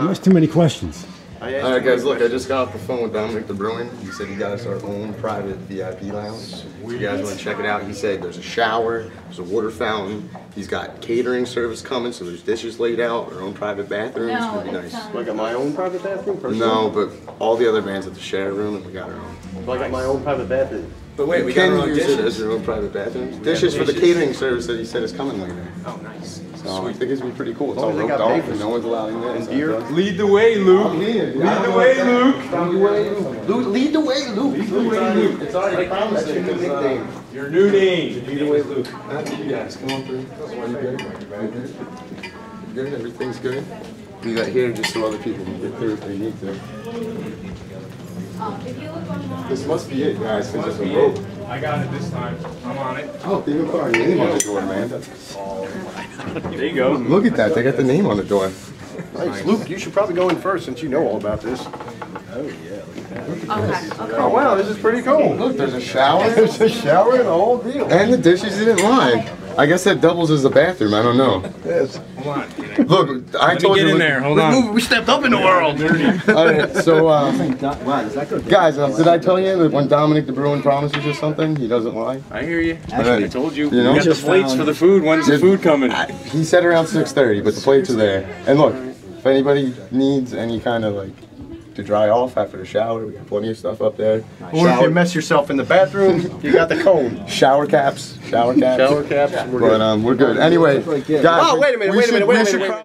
You ask too many questions. All right, guys. Look, I just got off the phone with Dominic the Bruin. He said he got us our own private VIP lounge. If you guys want to check it out, he said there's a shower, there's a water fountain. He's got catering service coming, so there's dishes laid out, our own private bathroom. it's No, gonna be nice. um, Do I got my own private bathroom? Personally? No, but all the other bands have to share a room, and we got our own. Do I got my own private bathroom? But wait, you we can got our own use it as dishes. your own private bathroom. Dishes for the catering service that he said is coming later. Oh, nice. So I think it's gonna be pretty cool. It's all long roped off, papers. and no one's allowed in there. And so- beer? Lead the way, Luke. Lead the way, Luke. Lead the way, Luke. Lead the way, Luke. Lead the way, Luke. It's already promised. That's your new nickname. Your new name. Lead the way, Luke. Uh, you guys, come on through. Are you good? You good? You good? Everything's good? We got here just so other people can get through if they need to. This must be it, guys. This is a rope. I got it this time. I'm on it. Oh, they even put our name on the door, man. Oh. There you go. Look at that. They got the name on the door. Nice. Luke, you should probably go in first since you know all about this. Oh, yeah. Okay, okay. Oh wow, this is pretty cool. Look, there's a shower. There's a shower and a whole deal. And the dishes didn't lie. I guess that doubles as a bathroom. I don't know. Yes. Hold on. Look, I Let me told get you. in look- there. Hold on. We stepped up in the world. All right, so, uh, wow, guys, uh, did I tell you that when Dominic the Bruin promises you something, he doesn't lie? I hear you. Alright. I told you. You know? We got the plates for the food. When's the food coming? He said around 6:30, but the plates are there. And look, if anybody needs any kind of like to dry off after the shower, we got plenty of stuff up there. Or if you mess yourself in the bathroom, you got the cone. shower caps, shower caps. Shower caps. We're But um, we're good. Anyway, guys. Oh, wait a minute, wait a minute, wait a minute, wait a minute.